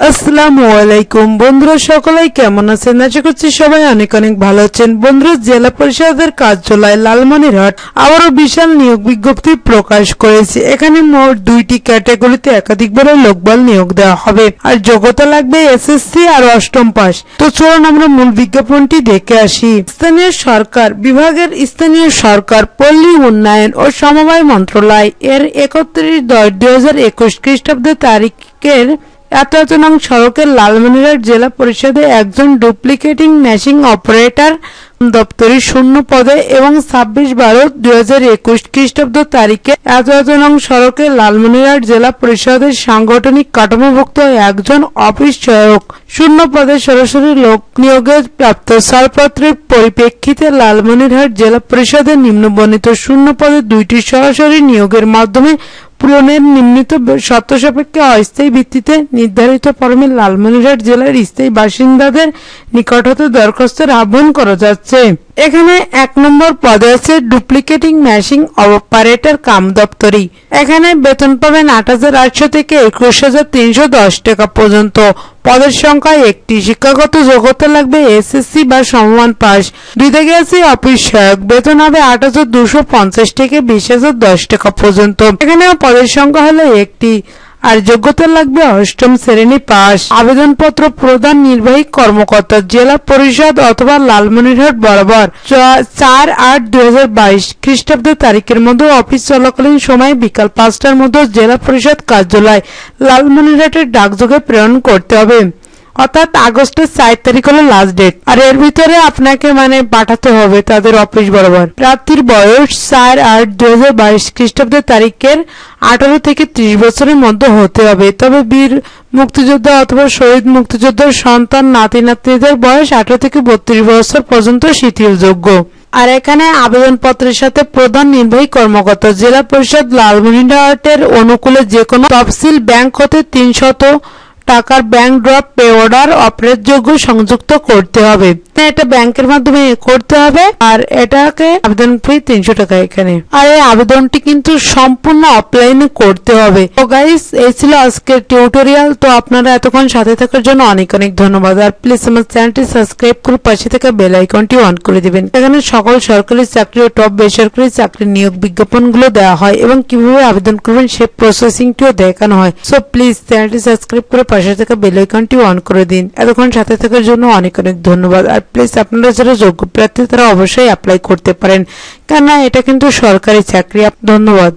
আসসালামু আলাইকুম। বন্ধুরা, সকলেই কেমন আছেন? আশা করছি সবাই অনেক অনেক ভালো আছেন। বন্ধুরা, জেলা পরিষদের কার্যালয় লালমনিরহাট আবারও বিশাল নিয়োগ বিজ্ঞপ্তি প্রকাশ করেছে। এখানে মোট দুইটি ক্যাটাগরিতে একাধিকবার লোকবল নিয়োগ দেওয়া হবে। আর যোগ্যতা লাগবে এসএসসি আর অষ্টম পাস। তো চলুন আমরা মূল বিজ্ঞাপনটি দেখে আসি। স্থানীয় সরকার, বিভাগের স্থানীয় সরকার, পল্লী উন্নয়ন ও সমবায় মন্ত্রণালয় এর একত্রিশ দশ দুই হাজার একুশ খ্রিস্টাব্দের তারিখের এত নং সড়কের লালমনিরহাট জেলা পরিষদে একজন ডুপ্লিকেটিং ম্যাশিং অপারেটর দপ্তরি শূন্য পদে এবং ছাব্বিশ বারো দুই হাজার একুশ খ্রিস্টাব্দ তারিখে এত নং সড়কে লালমনিরহাট জেলা পরিষদের সাংগঠনিক কাঠামোভুক্ত একজন অফিস সহায়ক। শূন্য পদে সরাসরি লোক নিয়োগের প্রাপ্ত ছাড়পত্রের পরিপ্রেক্ষিতে লালমনিরহাট জেলা পরিষদের নিম্নবর্ণিত শূন্য পদে দুইটি সরাসরি নিয়োগের মাধ্যমে পূরণের নিম্নিত শর্ত সাপেক্ষে অস্থায়ী ভিত্তিতে নির্ধারিত পরমে লালমনিরহাট জেলার স্থায়ী বাসিন্দাদের নিকট হতে দরখাস্তের আহ্বান করা যাচ্ছে। এখানে এক নম্বর পদে আছে ডুপ্লিকেটিং ম্যাশিং অপারেটর কাম দপ্তরি। এখানে বেতন পাবেন আট হাজার আটশো থেকে একুশ হাজার তিনশো দশ টাকা পর্যন্ত। পদের সংখ্যা একটি। শিক্ষাগত যোগ্যতা লাগবে এসএসসি বা সমমান পাস। দুই থেকে আছে অফিস সহায়ক। বেতন হবে আট হাজার দুশো পঞ্চাশ থেকে বিশ হাজার দশ টাকা পর্যন্ত। এখানে পদের সংখ্যা হলো একটি। আর যোগ্যতা লাগবে অষ্টম শ্রেণি পাস আবেদনপত্র প্রদান নির্বাহী কর্মকর্তা, জেলা পরিষদ অথবা লালমনিরহাট বরাবর। চার আট দুই হাজার বাইশ খ্রিস্টাব্দ তারিখের মধ্যে অফিস চলাকালীন সময় বিকাল পাঁচটার মধ্যে জেলা পরিষদ কার্যালয় লালমনিরহাটের ডাকযোগে প্রেরণ করতে হবে। অর্থাৎ আগস্টের চার তারিখ হলো লাস্ট ডেট আর এর ভিতরে আপনাকে মানে পাঠাতে হবে তাদের অফিস বরাবর। প্রার্থীর বয়স চার আট দু হাজার বাইশ খ্রিস্টাব্দের তারিখের আঠারো থেকে ত্রিশ বছরের মধ্যে হতে হবে। তবে বীর মুক্তিযোদ্ধা অথবা শহীদ মুক্তিযোদ্ধার সন্তান নাতি নাতনিদের বয়স আঠারো থেকে বত্রিশ বছর পর্যন্ত শিথিলযোগ্য। আর এখানে আবেদনপত্রের সাথে প্রধান নির্বাহী কর্মকর্তা, জেলা পরিষদ লালমনিরহাটের অনুকূলে যে কোনো তফসিল ব্যাংক হতে তিনশত টাকার bank draft pay order operate যোগ্য সংযুক্ত করতে হবে। এটা ব্যাংকের মাধ্যমে করতে হবে, আর এটাকে আবেদন ফি তিনশো টাকা এখানে। আর এই আবেদনটি কিন্তু সম্পূর্ণ অফলাইনে করতে হবে। তো গাইস এই ছিল আজকের টিউটোরিয়াল তো আপনারা এতক্ষণ সাথে থাকার জন্য অনেক অনেক ধন্যবাদ। আর প্লিজ আমার চ্যানেলটি সাবস্ক্রাইব করে পাশে থেকে বেল আইকনটি অন করে দিবেন। এখানে সকল সরকারি চাকরি ও টপ বেসরকারি চাকরির নিয়োগ বিজ্ঞাপনগুলো দেওয়া হয় এবং কীভাবে আবেদন করবেন সে প্রসেসিংটিও দেখানো হয়। সো প্লিজ চ্যানেলটি সাবস্ক্রাইব করে পাশে থাকা বেল আইকনটি অন করে দিন। এতক্ষণ সাথে থাকার জন্য অনেক অনেক ধন্যবাদ। আর প্লিজ আপনারা যারা যোগ্য প্রার্থী, তারা অবশ্যই অ্যাপ্লাই করতে পারেন। কেননা এটা কিন্তু সরকারি চাকরি। ধন্যবাদ।